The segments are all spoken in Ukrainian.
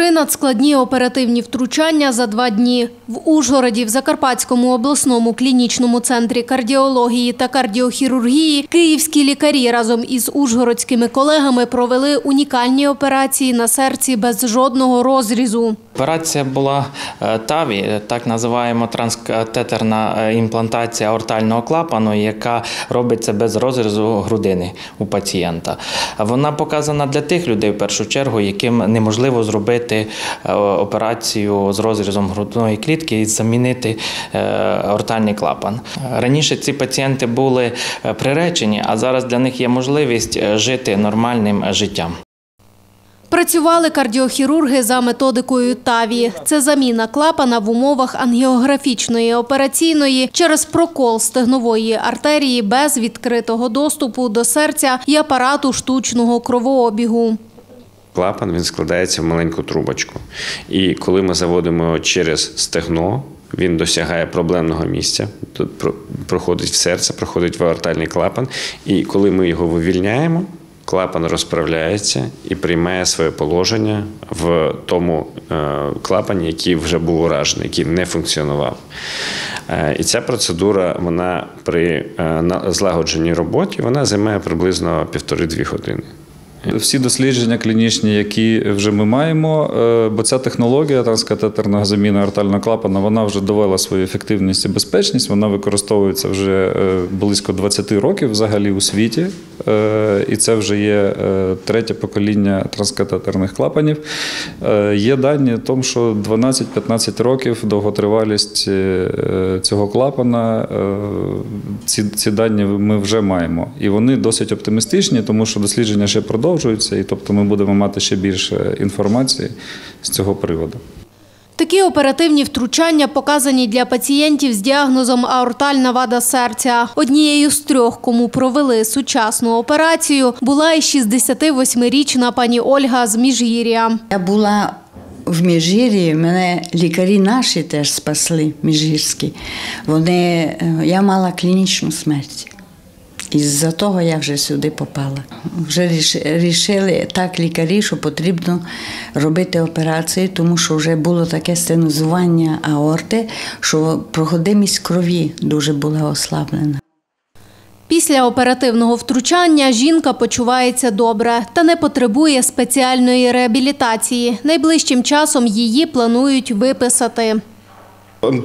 Три надскладні оперативні втручання за два дні. В Ужгороді в Закарпатському обласному клінічному центрі кардіології та кардіохірургії київські лікарі разом із ужгородськими колегами провели унікальні операції на серці без жодного розрізу. Операція була е, ТАВІ, так називаємо транскатетерна е, імплантація аортального клапану, яка робиться без розрізу грудини у пацієнта. Вона показана для тих людей, в першу чергу, яким неможливо зробити е, операцію з розрізом грудної клітки і замінити е, аортальний клапан. Раніше ці пацієнти були е, приречені, а зараз для них є можливість е, жити нормальним життям. Працювали кардіохірурги за методикою ТАВІ. Це заміна клапана в умовах ангіографічної операційної через прокол стегнової артерії без відкритого доступу до серця і апарату штучного кровообігу. Клапан він складається в маленьку трубочку. І коли ми заводимо його через стегно, він досягає проблемного місця. Проходить в серце, проходить в аортальний клапан. І коли ми його вивільняємо, клапан розправляється і приймає своє положення в тому е, клапані, який вже був уражений, який не функціонував. Е, І ця процедура, вона при е, злагодженій роботі, вона займає приблизно півтори-дві години. Всі дослідження клінічні, які вже ми маємо, е, бо ця технологія транскатетерного заміни артального клапана, вона вже довела свою ефективність і безпечність. Вона використовується вже е, близько 20 років взагалі у світі. Е, І це вже є третє покоління транскатетерних клапанів. Є дані в тому, що 12-15 років довготривалість цього клапана. Ці, ці дані ми вже маємо. І вони досить оптимістичні, тому що дослідження ще продовжуються, і тобто ми будемо мати ще більше інформації з цього приводу. Такі оперативні втручання показані для пацієнтів з діагнозом аортальна вада серця. Однією з трьох, кому провели сучасну операцію, була і 68-річна пані Ольга з Міжгір'я. Я була в Міжгір'ї, мене лікарі наші теж спасли, міжгірські. Вони, е, я мала клінічну смерть. І з-за того я вже сюди попала. Вже рішили так лікарі, що потрібно робити операцію, тому що вже було таке стенозування аорти, що проходимість крові дуже була ослаблена. Після оперативного втручання жінка почувається добре та не потребує спеціальної реабілітації. Найближчим часом її планують виписати.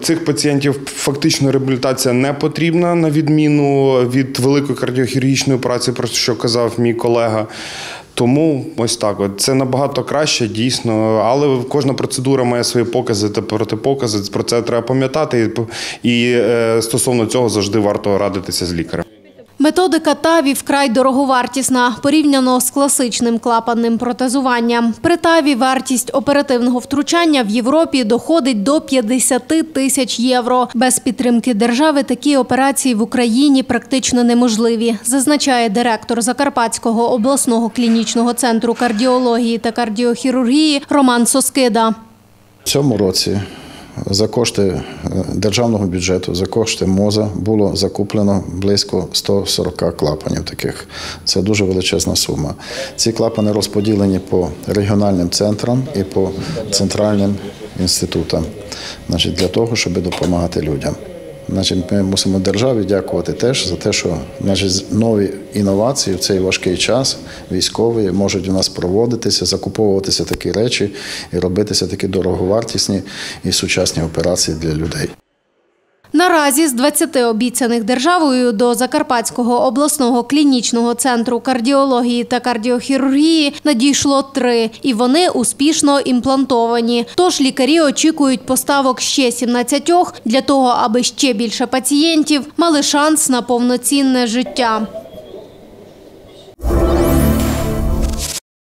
Цих пацієнтів фактично реабілітація не потрібна, на відміну від великої кардіохірургічної праці, про що казав мій колега. Тому ось так. От. Це набагато краще, дійсно. Але кожна процедура має свої покази та протипокази. Про це треба пам'ятати. І, е, стосовно цього завжди варто радитися з лікарем. Методика ТАВІ вкрай дороговартісна, порівняно з класичним клапанним протезуванням. При ТАВІ вартість оперативного втручання в Європі доходить до 50 тисяч євро. Без підтримки держави такі операції в Україні практично неможливі, зазначає директор Закарпатського обласного клінічного центру кардіології та кардіохірургії Роман Соскида. В цьому році за кошти е, державного бюджету, за кошти МОЗа було закуплено близько 140 клапанів таких. Це дуже величезна сума. Ці клапани розподілені по регіональним центрам і по центральним інститутам, значить, для того, щоб допомагати людям. Значить, ми мусимо державі дякувати теж за те, що значить, нові інновації в цей важкий час військові можуть у нас проводитися, закуповуватися такі речі і робитися такі дороговартісні і сучасні операції для людей. Наразі з 20 обіцяних державою до Закарпатського обласного клінічного центру кардіології та кардіохірургії надійшло три, і вони успішно імплантовані. Тож лікарі очікують поставок ще 17 для того, аби ще більше пацієнтів мали шанс на повноцінне життя.